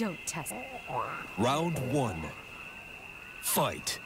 Don't test. Round one. Fight.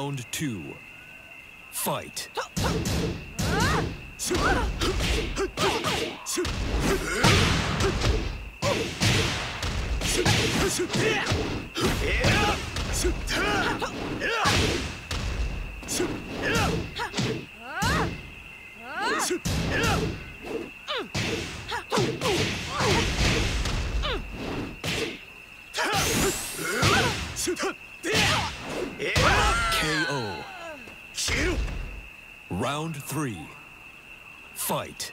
Round two. Fight. Round three. Fight.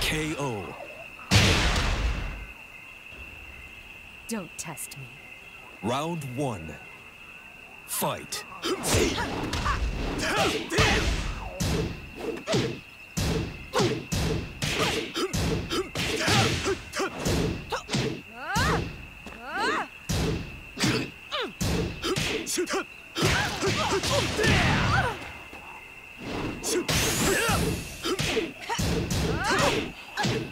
KO. Don't test me. Round one. Fight.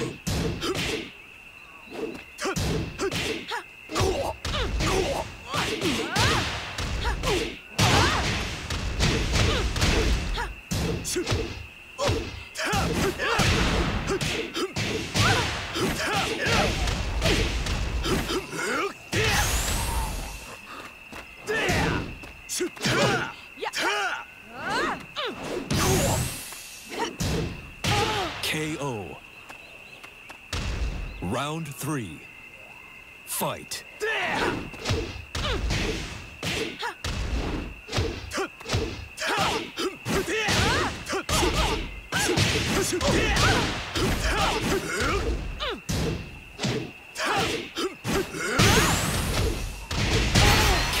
Round three. Fight.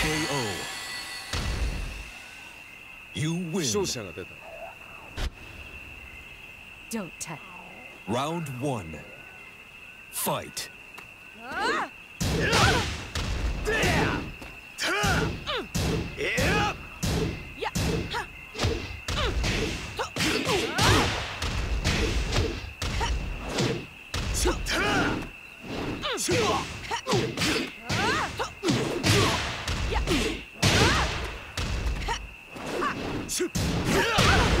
KO. You win. 勝者が出た Don't test. Round one. Fight. KO.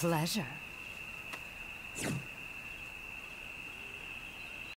Pleasure you